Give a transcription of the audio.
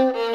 Mm-hmm.